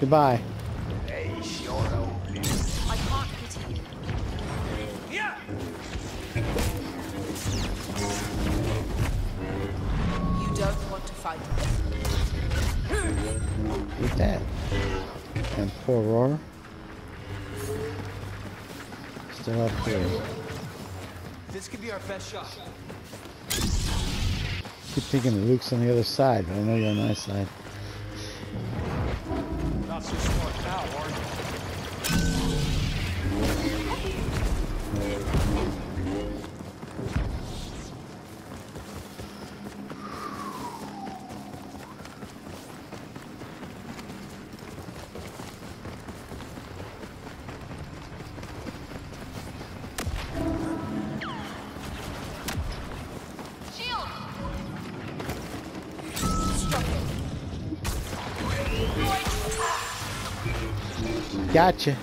Goodbye. Hey, Shoro. I can't hit him. Yeah. You don't want to fight. Eat that. And poor Roar. Still up here. This could be our best shot. Keep thinking Luke's on the other side, but I know you're on my side. Gotcha.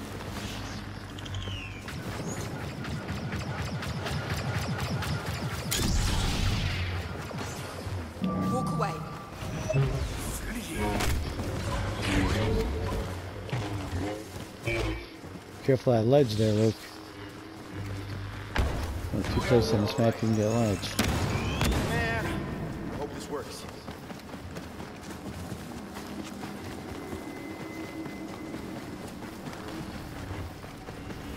Walk away. Careful that ledge there, Luke. When too close on this map, you can get ledge. Man, hope this works.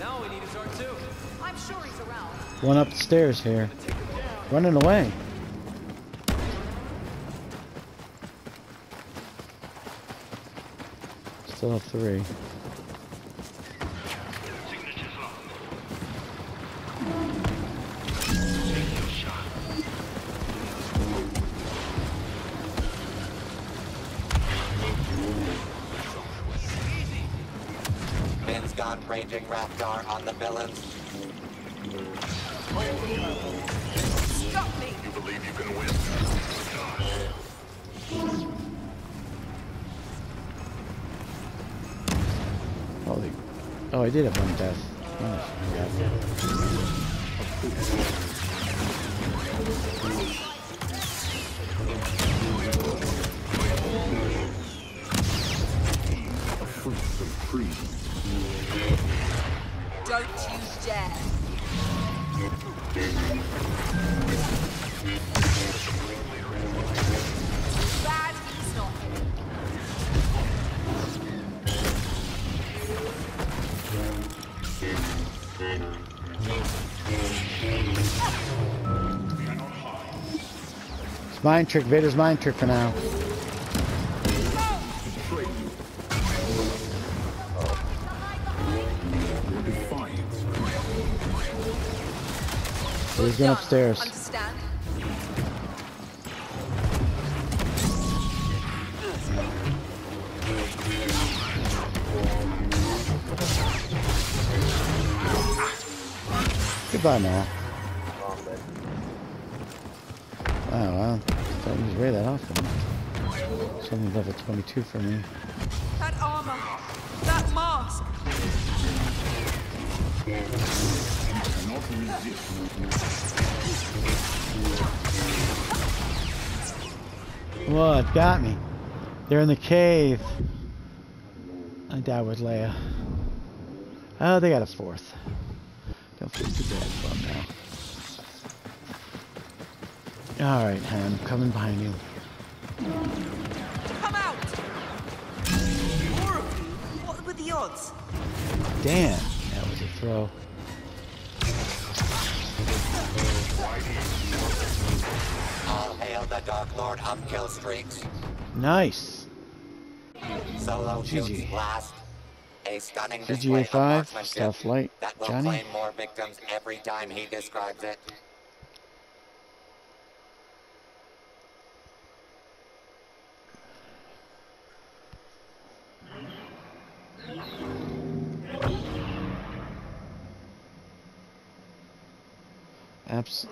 Now all we need is R2. I'm sure he's around. One up the stairs here. Running away. Still have three. Ben's gone raging Raptor on the villains. I did have one death. Mind trick. Vader's mind trick for now. He's going upstairs. Understand? Goodbye now. It's only level 22 for me. That armor, that mask. Resist. What? Got me. They're in the cave. I died with Leia. Oh, they got a fourth. Don't feel too bad for them now. Alright, Han, I'm coming behind you. Damn, that was a throw. All hail the Dark Lord of kill streaks. Nice. Solo GG. last. A stunning GGA display of 5, marksmanship Stealth Light, that will Johnny. claim more victims every time he describes it.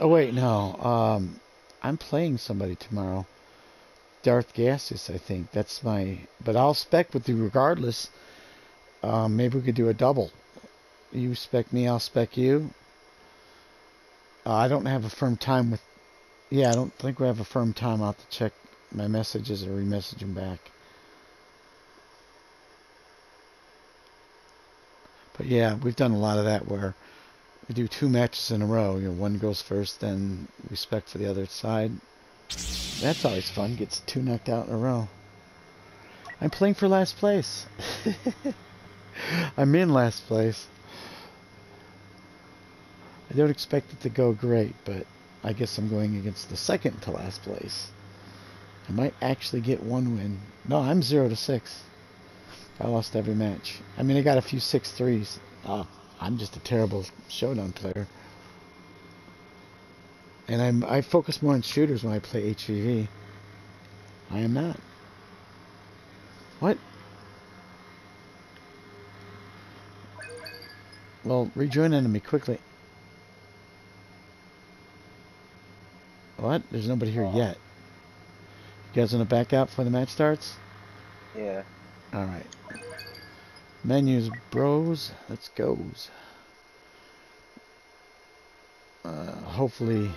Oh wait, no. Um, I'm playing somebody tomorrow. Darth Gaseous, I think. That's my. But I'll spec with you regardless. Um, maybe we could do a double. You spec me, I'll spec you. Uh, I don't have a firm time with. Yeah, I don't think we have a firm time. I'll have to check my messages or re-message them back. But yeah, we've done a lot of that where we do two matches in a row. You know, one goes first, then respect for the other side. That's always fun. Gets two knocked out in a row. I'm playing for last place. I'm in last place. I don't expect it to go great, but I guess I'm going against the second to last place. I might actually get one win. No, I'm zero to six. I lost every match. I mean, I got a few six threes. Oh, I'm just a terrible showdown player. And I'm I focus more on shooters when I play HVV. I am not. What? Well, rejoin enemy quickly. What? There's nobody here yet. You guys want to back out before the match starts? Yeah. Alright. Menus, bros. Let's go. Uh, hopefully.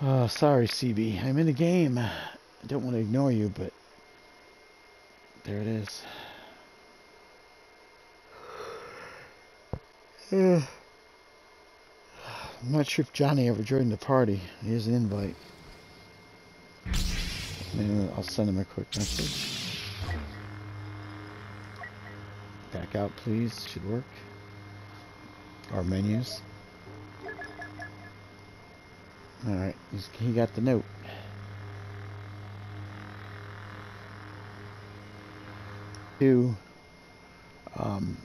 Uh, sorry, CB. I'm in the game. I don't want to ignore you, but there it is. Uh, I'm not sure if Johnny ever joined the party. Here's an invite. Maybe I'll send him a quick message. Back out, please. Should work. Our menus. Alright, he got the note. Two, um,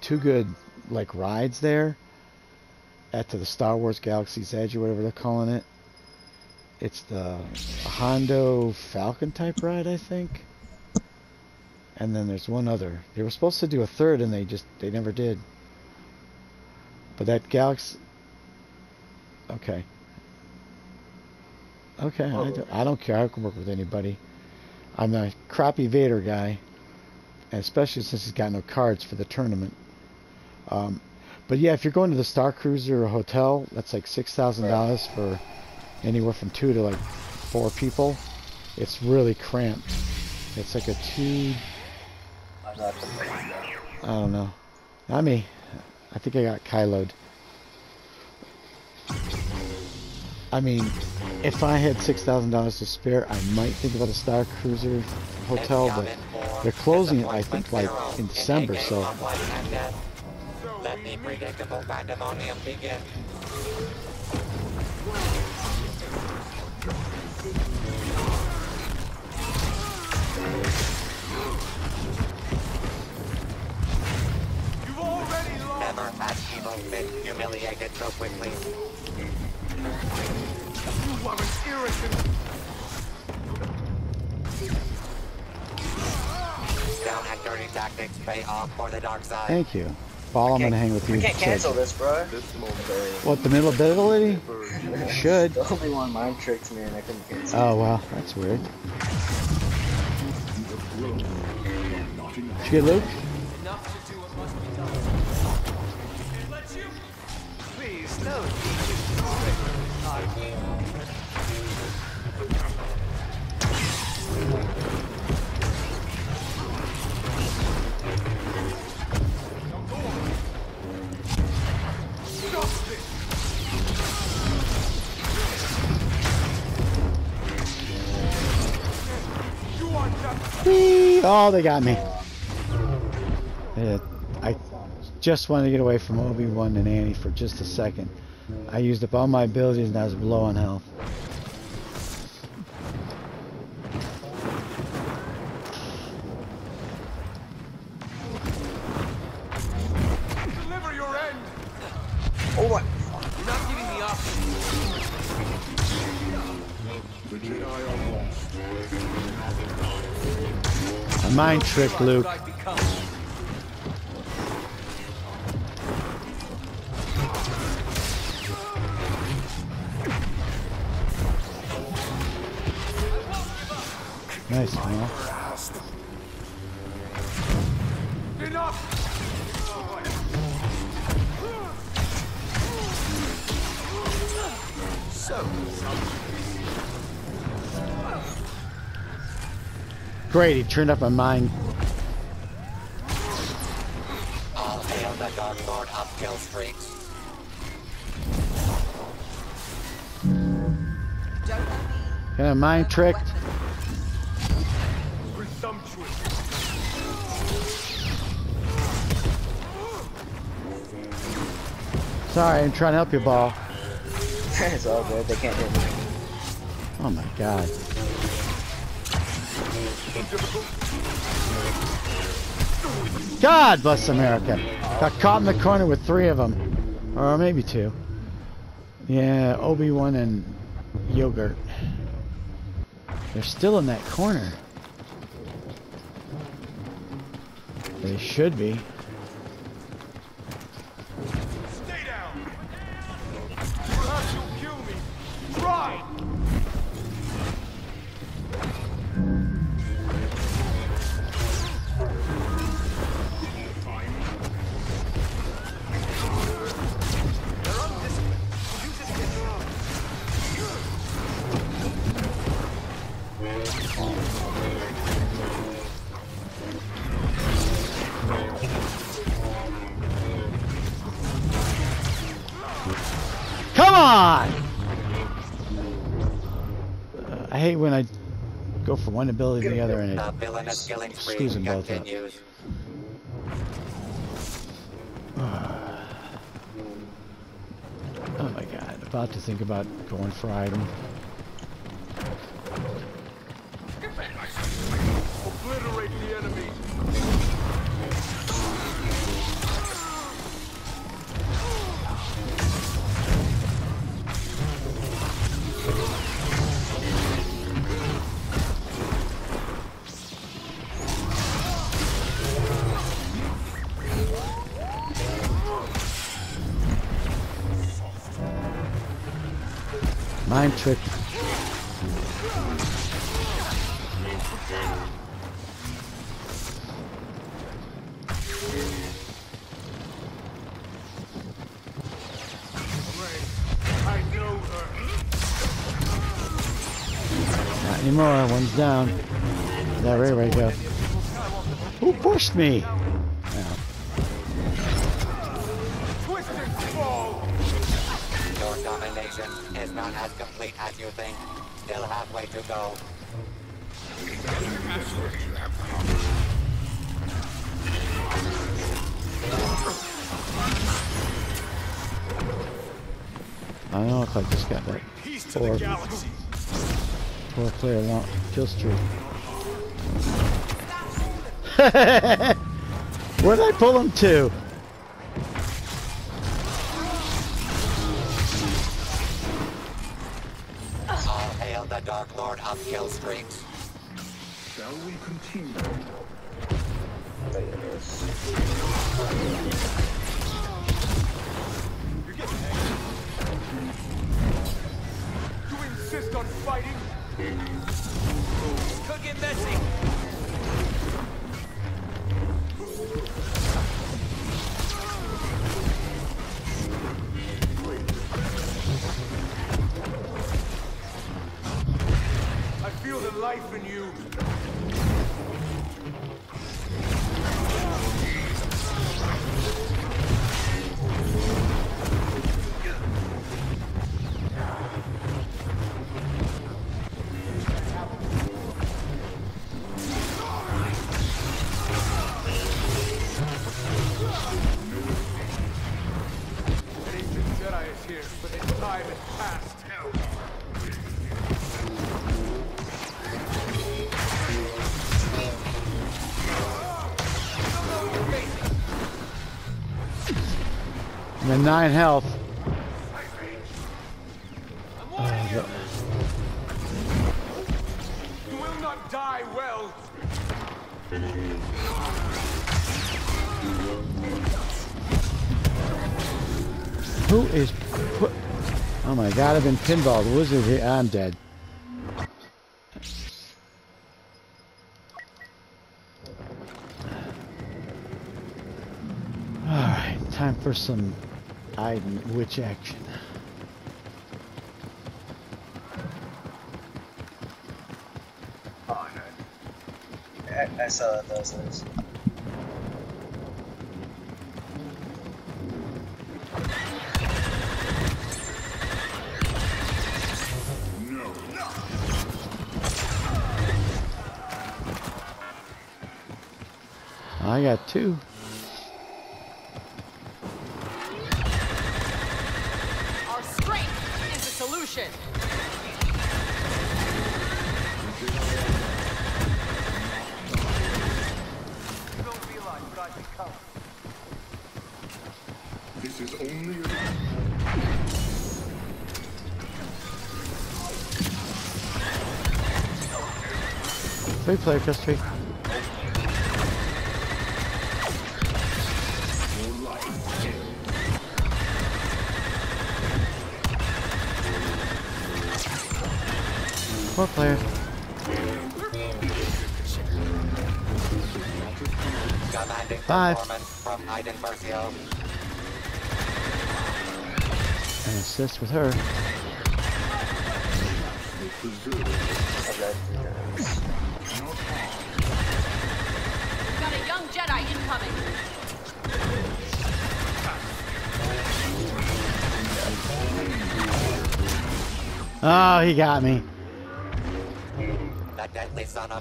two good, like, rides there at to the Star Wars Galaxy's Edge or whatever they're calling it. It's the Hondo Falcon type ride, I think. And then there's one other. They were supposed to do a third and they just, they never did. But that Galaxy... Okay. Okay, I, don't, I don't care. I can work with anybody. I'm a crappy Vader guy. Especially since he's got no cards for the tournament. Um, but yeah, if you're going to the Star Cruiser Hotel, that's like $6,000 for anywhere from two to like four people. It's really cramped. It's like a two... I don't know. Not me. I think I got Kyloed. I mean, if I had $6,000 to spare, I might think about a Star Cruiser hotel, but they're closing it, I think, like in December, so... Never has evil been humiliated so quickly. You are an irritant. Down and dirty tactics pay off for the dark side. Thank you. Paul, I'm gonna hang with you. I can't Check. cancel this, bro. What, the middle ability? Should. The only one mind tricked me and I couldn't cancel. Oh, wow. That's weird. Not enough. Did you get Luke? Enough to do what must be done. Oh, they got me. Just wanted to get away from Obi-Wan and Annie for just a second. I used up all my abilities and I was low on health. deliver your end. Great, he turned up my mind. All hail the Dark Lord of Kill Streaks. Don't let me. Got a mind tricked. presumptuous. Sorry, I'm trying to help you, ball. it's all good. They can't hit me. Oh my god. God bless America. Got caught in the corner with three of them. Or maybe two. Yeah, Obi-Wan and Yogurt. They're still in that corner. They should be. Hate when I go from one ability to the other and it villainous killing spree screws them both up. Oh my god, about to think about going for item. Who pushed me? Twist and fall. Your domination is not as complete as you think. Still halfway to go. I don't look like this got that Peace to Or- the galaxy. four player long kill streak. Where'd I pull him to? All hail the Dark Lord of Kill Streaks. Shall we continue? But it is. You're getting angry. You insist on fighting? Could get messy. Life in you. Here, but its time is past. At nine health. You will not die well. Who is put? Oh my god! I've been pinballed. The wizard here. I'm dead. All right, time for some item which action. Oh. I, I saw that uh, those things. I got two. Realize I've become. This is only a... Three player kill streak. Four player. Five. performance from Iden Versio. And assist with her. Got a young Jedi incoming. Oh, he got me.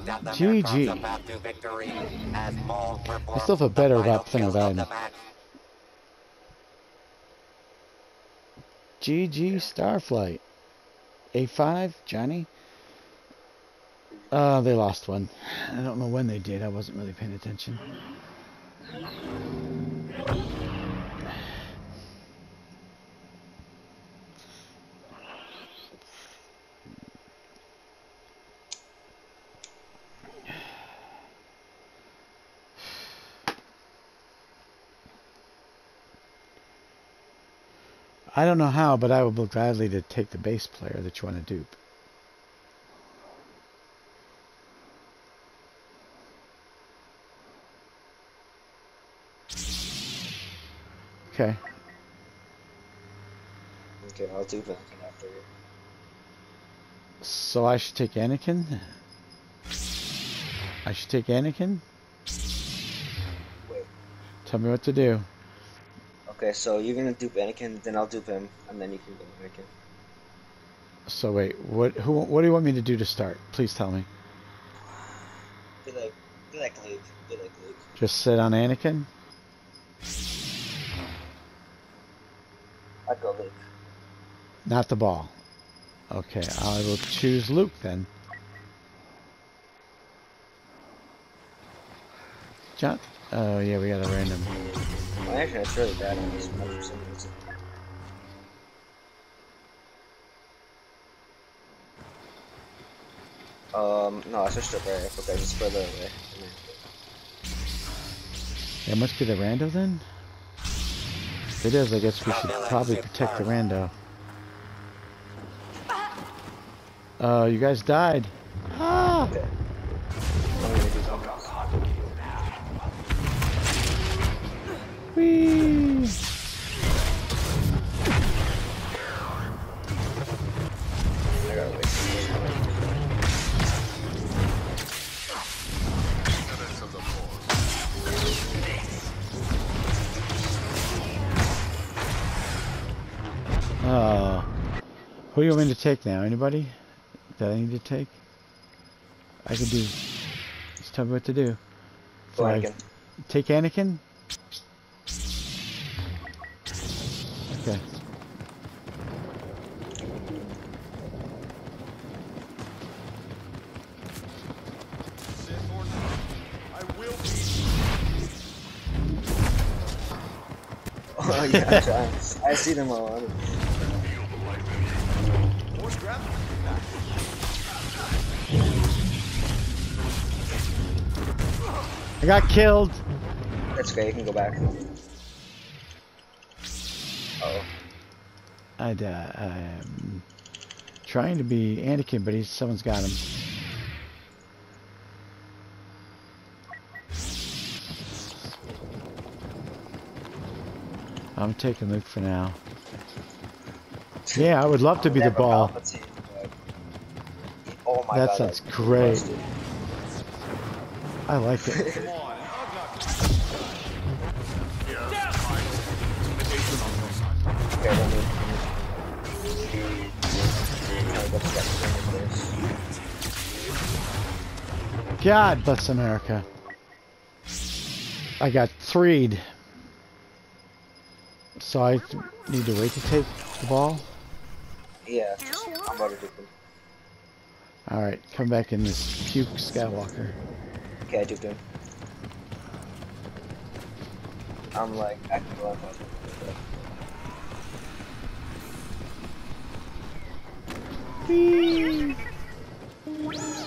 GG. carves a path to victory as Maul performs still feel better about the thing kill with of the GG Starflight. A5, Johnny. Uh, they lost one. I don't know when they did. I wasn't really paying attention. I don't know how, but I will be gladly to take the bass player that you want to dupe. Okay. Okay, I'll do Anakin after you. So I should take Anakin? I should take Anakin? Wait. Tell me what to do. Okay, so you're gonna dupe Anakin, then I'll dupe him, and then you can go Anakin. So wait, what who what do you want me to do to start? Please tell me. Be like, be like Luke. Be like Luke. Just sit on Anakin? I'd go Luke. Not the ball. Okay, I will choose Luke then. John? Oh yeah, we got a random. Well, actually, that's really bad on this one for some reason. Um, no, I switched up right. Okay, just further away. It must be the rando then? If it is, I guess we should probably protect the rando. Oh, you guys died. Ah! Whee! I gotta wait. Oh. Who do you want me to take now? Anybody that I need to take? I can do. Just tell me what to do. Anakin. Take Anakin? Okay. Sith or not, I. Oh yeah, I'm. I see them all. I got killed. That's okay. You can go back. I, uh, I'm trying to be Anakin, but he's someone's got him. I'm taking Luke for now. Yeah, I would love to be the ball. Oh my That god. sounds great. I like it. God bless America. I got threed. So I need to wait to take the ball? Yeah, I'm about to do them. Alright, come back in this puke Skywalker. Okay, I duped him. I'm like, acting like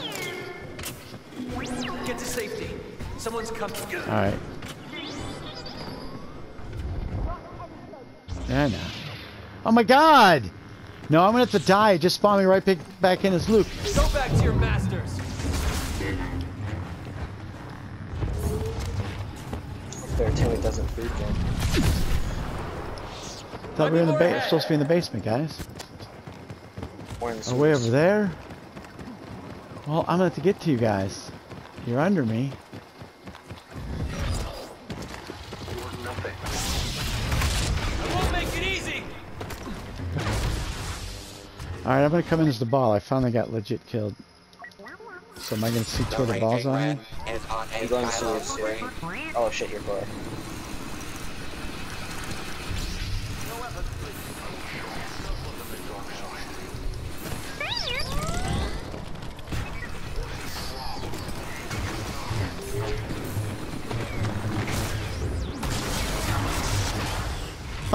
Get to safety. Someone's coming. Alright. Yeah, no. Oh my god! No, I'm gonna have to die. Just spawn me right back, back in as Luke. Go back to your masters. their teammate doesn't beat them. Thought we were in the ba- supposed to be in the basement, guys. Are in the way over there? Well, I'm gonna have to get to you guys. You're under me. I won't make it easy. Alright, I'm gonna come in as the ball. I finally got legit killed. So am I gonna see two of the balls raging on red here? is on a You going to Kylo sewers? Oh shit, you're far.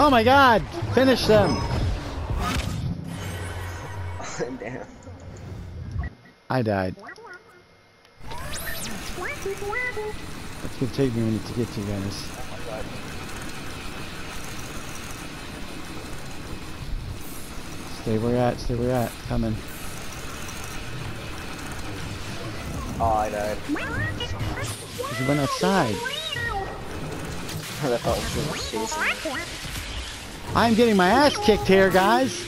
Oh my god! Finish them! Damn. I died. It's gonna take me a minute to get to you guys. Stay where you're at, stay where you're at. Coming. Oh, I died. You went outside. I thought it was chasing. I'm getting my ass kicked here, guys.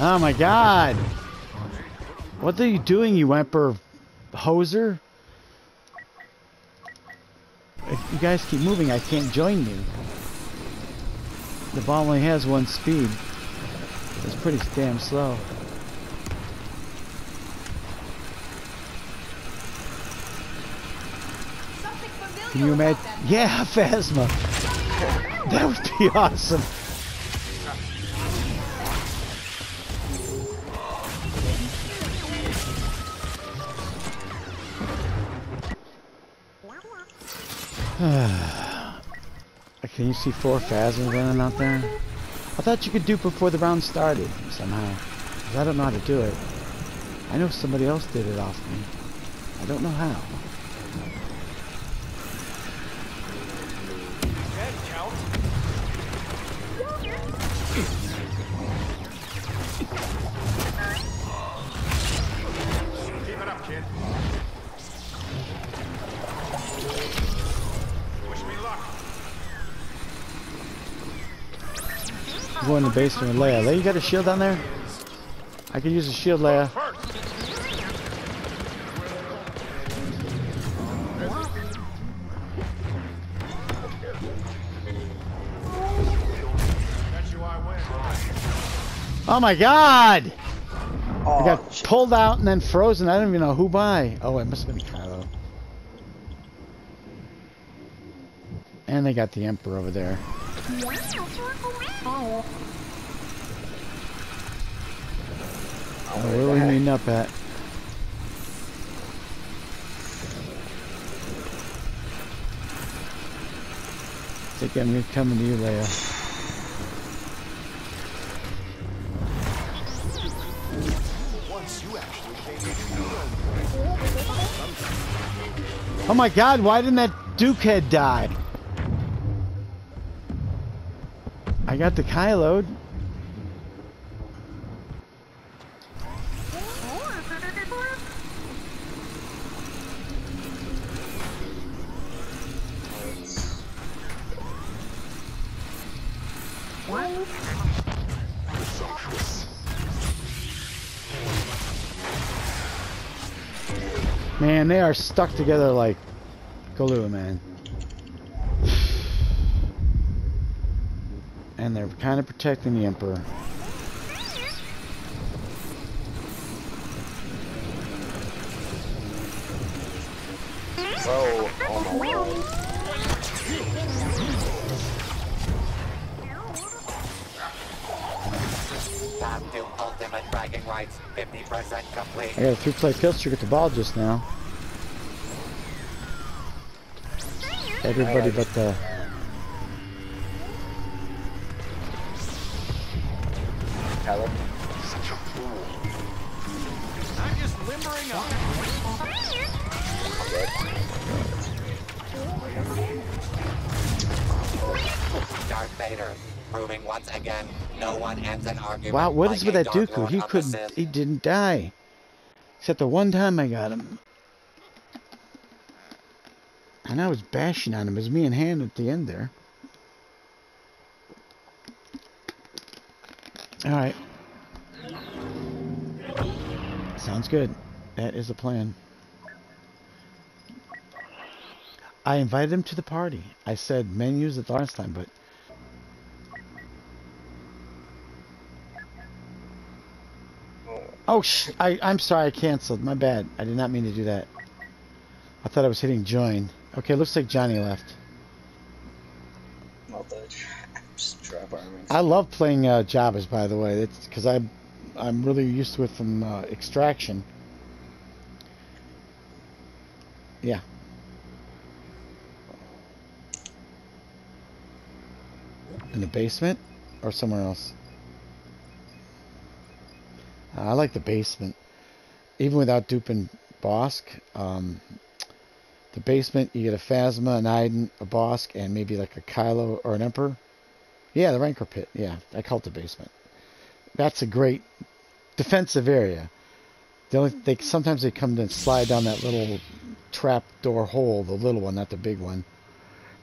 Oh my god. What are you doing, you emperor hoser? If you guys keep moving, I can't join you. The ball only has one speed. It's pretty damn slow. Can you imagine? Yeah, Phasma. That would be awesome. Can you see four Phasmas running out there? I thought you could do it before the round started somehow. 'Cause I don't know how to do it. I know somebody else did it off me. I don't know how. The basement with Leia. Leia, you got a shield down there? I could use a shield, Leia. Bet you I win. Oh my god! Oh, I got oh, shit. pulled out and then frozen. I don't even know who by. Oh, it must have been Kylo. And they got the Emperor over there. Oh, where we meeting up at? I think I'm coming to you, Leia. Oh my god, why didn't that Duke head die? I got the Kylo. Man, they are stuck together like glue, man. And they're kind of protecting the Emperor. Whoa. My god. Time to ultimate bragging rights. 50% complete. I got a three-play kill streak at the ball just now. Everybody but the... Caleb. I'm just limbering up. Darth Vader, proving once again, no one ends an argument. Wow, what is like with that Darth Dooku? He couldn't... He didn't die. Except the one time I got him. And I was bashing on him. Was me and Han at the end there. Alright. Sounds good. That is a plan. I invited him to the party. I said menus at the last time, but Oh, sh- I, I'm sorry, I canceled. My bad. I did not mean to do that. I thought I was hitting join. Okay, looks like Johnny left. Not the trap armors. I love playing uh, Jabba's, by the way. It's because I'm I'm really used to it from uh, Extraction. Yeah. In the basement or somewhere else. I like the basement, even without duping Bosk. Um, the basement, you get a Phasma, an Iden, a Bosk, and maybe like a Kylo or an Emperor. Yeah, the Rancor Pit. Yeah, I call it the basement. That's a great defensive area. The only they sometimes they come to slide down that little trap door hole, the little one, not the big one.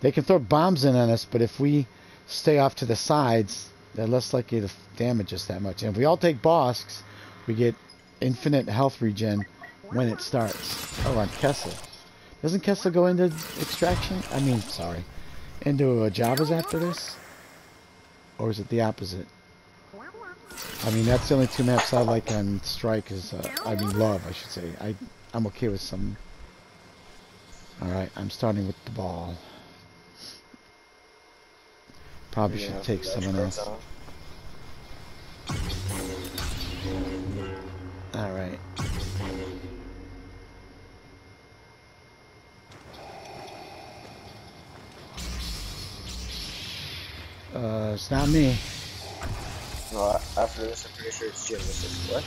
They can throw bombs in on us, but if we stay off to the sides, they're less likely to damage us that much. And if we all take Bosks, we get infinite health regen when it starts. Oh, on Kessel. Doesn't Kessel go into extraction? I mean, sorry. Into uh, Jabba's after this? Or is it the opposite? I mean, that's the only two maps I like on Strike is, uh, I mean, Love, I should say. I, I'm okay with some. Alright, I'm starting with the ball. Probably Yeah, should take someone else. Alright. Uh, it's not me. No, after this, I'm pretty sure it's Jim. This is what?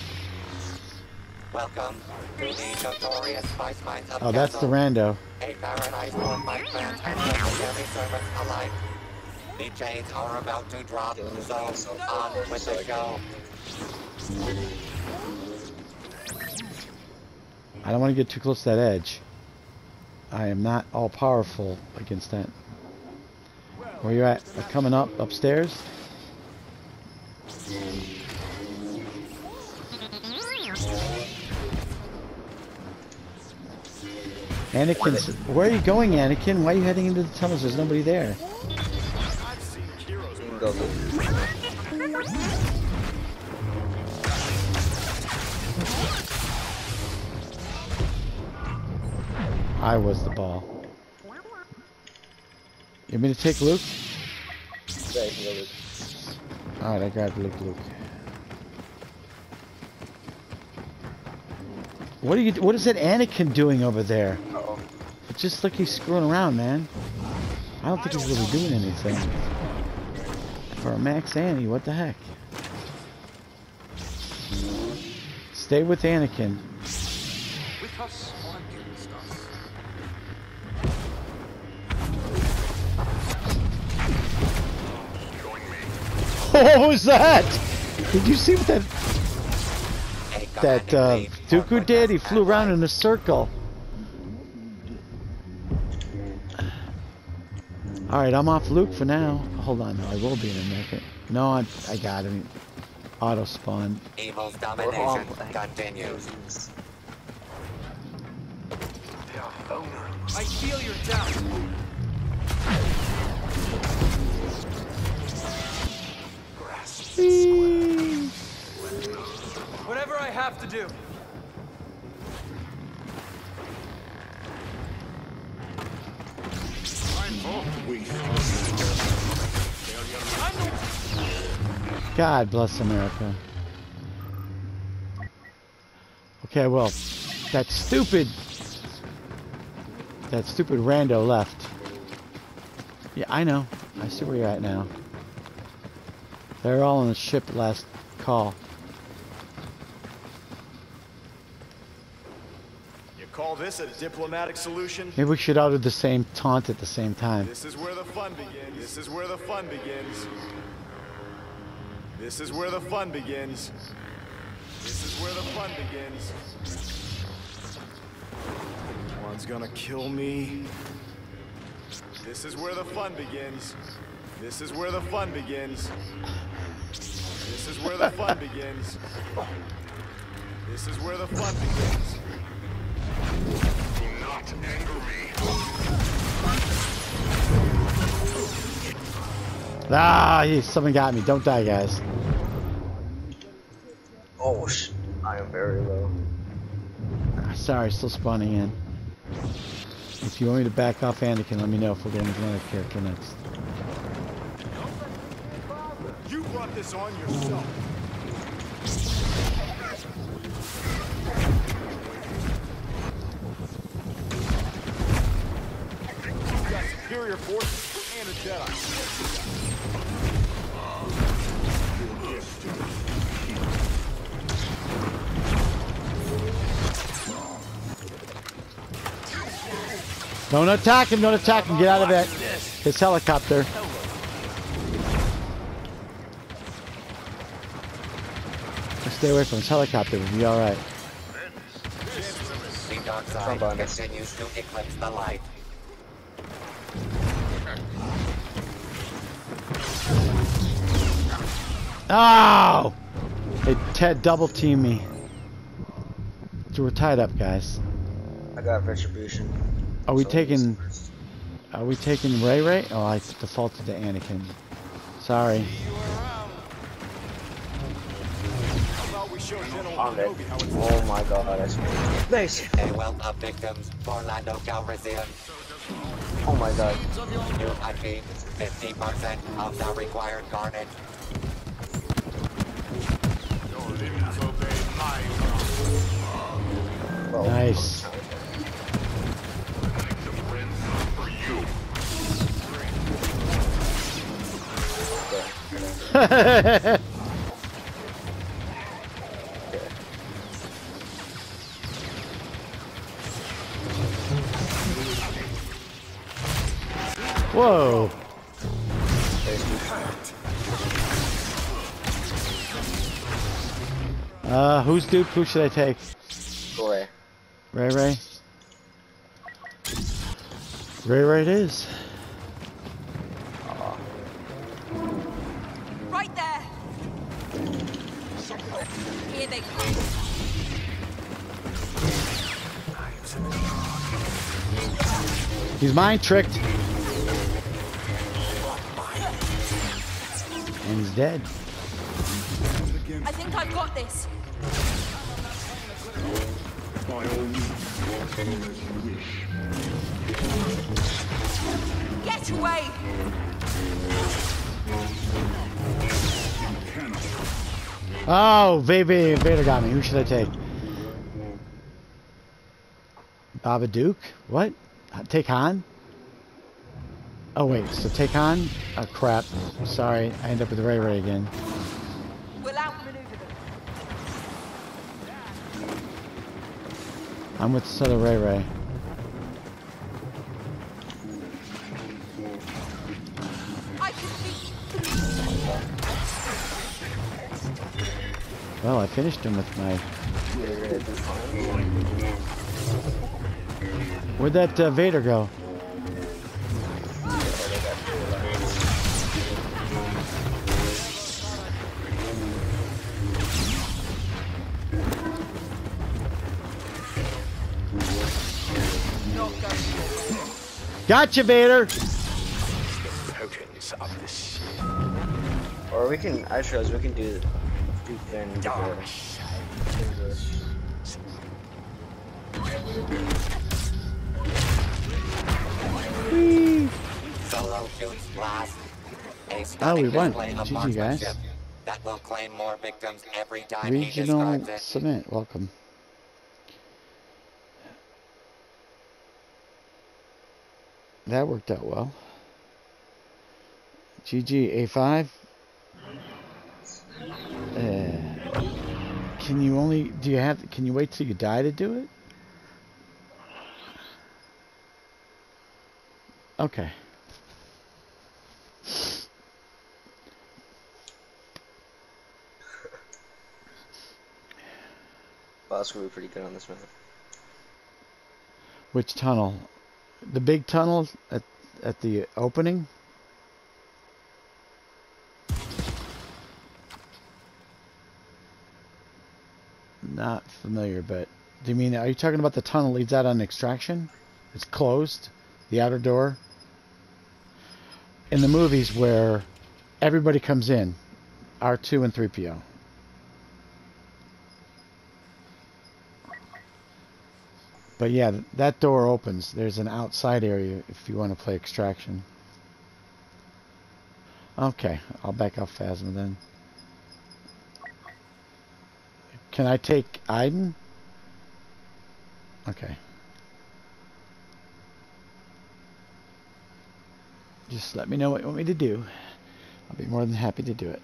Welcome to the notorious Spice Mines of Oh, that's the Kessel, Rando. a paradise for my fans and military servants alike. The chains are about to drop, so on with the show. I don't want to get too close to that edge. I am not all powerful against that. Where you at? Uh, coming up upstairs? Anakin, where are you going, Anakin? Why are you heading into the tunnels? There's nobody there. I was the ball. You want me to take Luke? Yeah, you can go Luke. Alright, I got Luke Luke. What are you what is that Anakin doing over there? Uh-oh. It's just like he's screwing around, man. I don't think he's really doing anything. For a Max Annie, what the heck? Stay with Anakin. What was that? Did you see what that that uh, lead for Dooku did? He flew around in a circle. All right, I'm off Luke for now. Hold on, no, I will be in a minute. No, I, I got him. Auto spawn. Evil's We're on domination continues. I feel your doubt. Whatever I have to do. God bless America. Okay, well, that stupid, that stupid rando left. Yeah, I know. I see where you're at now. They're all on the ship last call. You call this a diplomatic solution? Maybe we should do the same taunt at the same time. This is where the fun begins. This is where the fun begins. This is where the fun begins. This is where the fun begins. One's gonna kill me. This is where the fun begins. This is where the fun begins. This is where the fun begins. This is where the fun begins. Do not anger me. Ah, he, someone got me. Don't die, guys. Oh, sh I am very low. Ah, Sorry, still spawning in. If you want me to back off Anakin, let me know if we're getting to another character next. You brought this on yourself. You've got superior forces and a Jedi. Don't attack him, don't attack him, get out of it. His helicopter. Stay away from his helicopter, we'll be alright. The dark side Front on us. continues to eclipse the light. Oh! They Ted double team me. So we're tied up, guys. I got retribution. Are we So taking are we taking Rey Rey? Oh I defaulted to Anakin. Sorry. We show General Found it. Kenobi how it's Oh my god, that's crazy. Nice. A wealth of victims for Lando Calrissian. Oh my god. You achieved 50% of the required carnage. Well, Nice. Whoa. Uh, who's dupe? Who should I take? Go away. Rey Rey? Rey Rey it is. Right there. Here they come. He's mind tricked. Dead. I think I've got this. Get away! Oh, Vader, Vader got me. Who should I take? Baba Duke? What? Take Han? Oh wait, so take on? Oh crap. Sorry, I end up with Rey Rey again. We'll outmaneuver them. I'm with this other Rey Rey. I can. Well, I finished him with my... Where'd that uh, Vader go? Gotcha, Vader. Tokens of the. Or we can, I chose, we can do, do then do Dark the, Solo shoots Oh, we stunning won. display of GG, marksmanship guys. That will claim more victims every time he Regional discards it. Cement, welcome. That worked out well. GG A5. Uh, can you only do you have can you wait till you die to do it? Okay. Bossk will be pretty good on this map. Which tunnel? The big tunnel at at the opening? Not familiar, but do you mean are you talking about the tunnel leads out on extraction? It's closed, the outer door. In the movies where everybody comes in, R2 and 3PO. But yeah, that door opens. There's an outside area if you want to play extraction. Okay, I'll back off Phasma then. Can I take Iden? Okay. Just let me know what you want me to do. I'll be more than happy to do it.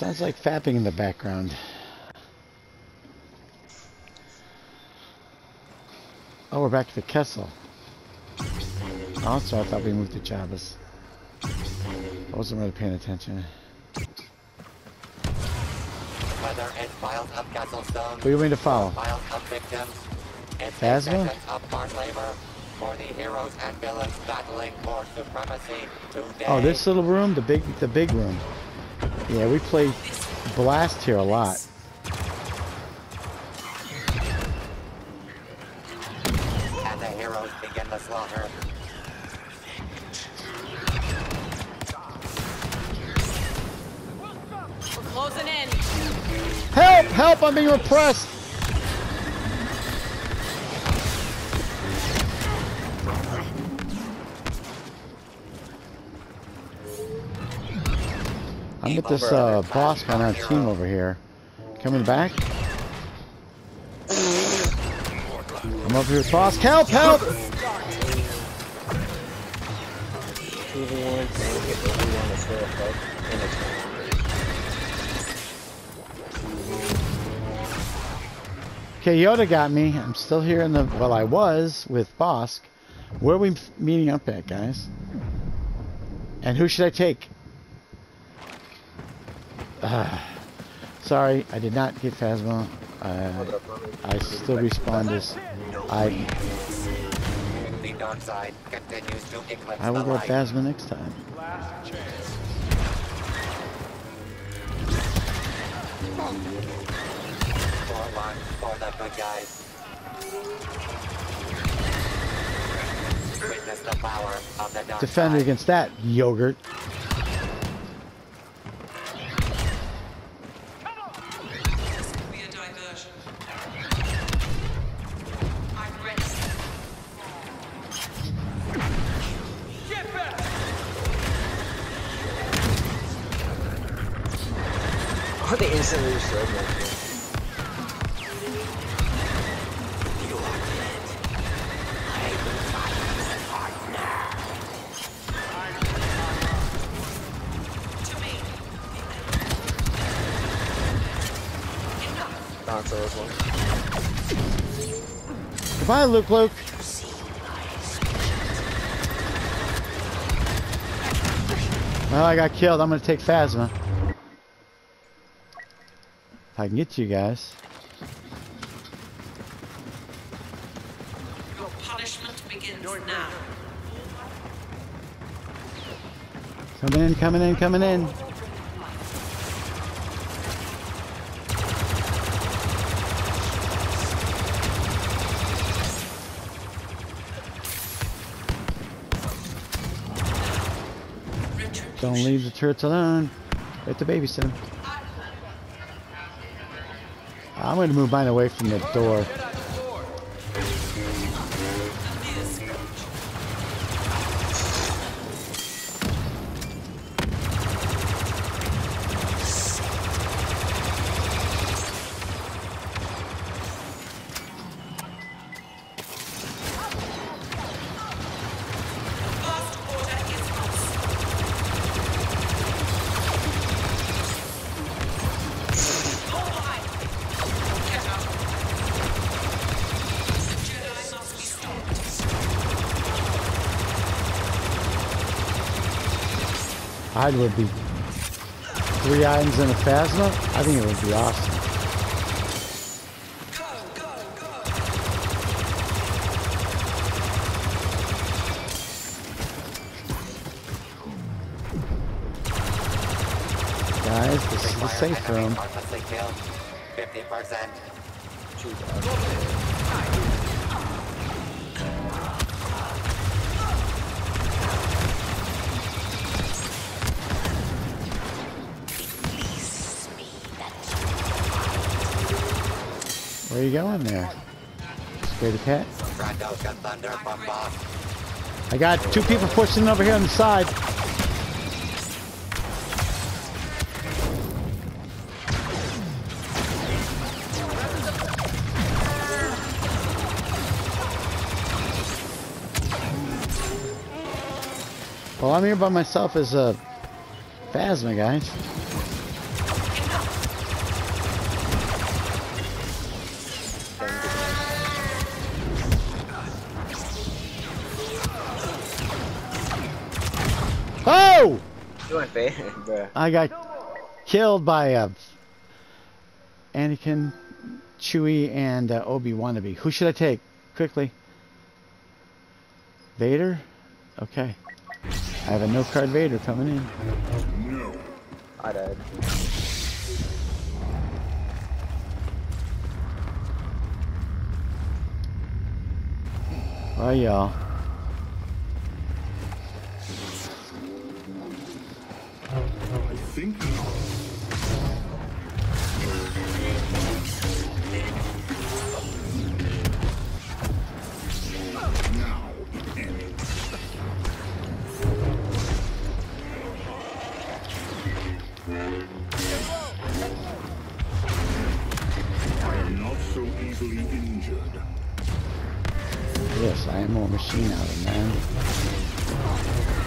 Sounds like fapping in the background. Oh, we're back to the Kessel. Also, I thought we moved to Jabba's. I wasn't really paying attention. Whether it's piles of castle stones, Who you to follow? of victims, it's a Phasma? labor for the heroes and villains battling for supremacy today. Oh, this little room, the big, the big room. Yeah, we play Blast here a lot. And the heroes begin the slaughter. We're closing in. Help! Help! I'm being repressed! I'm with this uh, Bossk on our team over here. Coming back. I'm over here with Bossk. Help! Help! Okay, Yoda got me. I'm still here in the. Well, I was with Bossk. Where are we meeting up at, guys? And who should I take? Ah, sorry, I did not get Phasma. Uh, I still respawn as I. The dark side continues to eclipse I will go. Phasma next time. Last chance. For one, Console as well. Goodbye, Luke Luke. Well, I got killed. I'm gonna take Phasma. If I can get you guys. Your punishment begins now. Coming in, coming in, coming in. Don't leave the turrets alone. Have to babysit them. I'm going to move mine away from the door. Stopped. Would be three items in a Phasma. I think it would be awesome. Guys, this is the safe room. 50%. Where are you going there? Scared the cat? I got two people pushing over here on the side. Well, I'm here by myself as a Phasma, guys. Oh! You went Faye, bruh. I got killed by uh, Anakin, Chewie, and uh, Obi Wannabe. Who should I take? Quickly. Vader? Okay. I have a no card Vader coming in. I died. Y'all. I think now. I am not so easily injured. Yes, I am more machine out of man.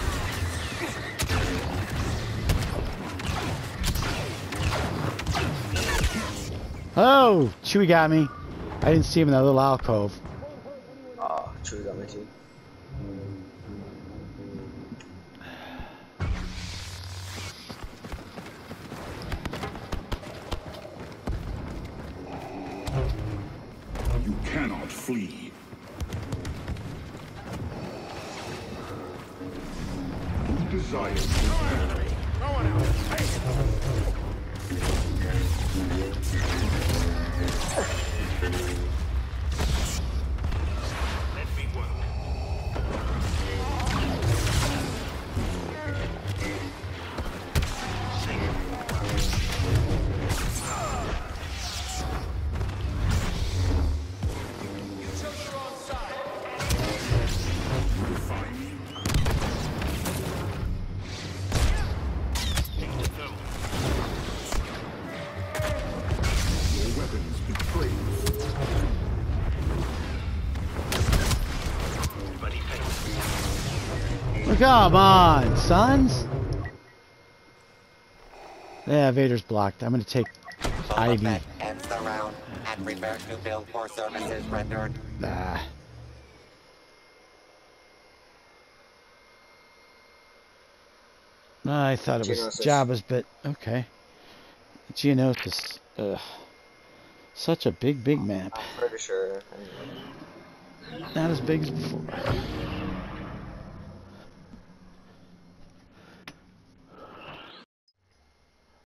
Oh, Chewie got me. I didn't see him in that little alcove. Ah, oh, true got me too. You cannot flee. Who desires this victory? Defy betray you. Come on, sons. Yeah, Vader's blocked. I'm gonna take Boba Ivy. Fett ends the round. and prepare to bill for services rendered. Nah. I thought it was Geonosis. Jabba's, but okay. Geonosis. Ugh. Such a big, big map. I'm pretty sure. Not as big as before.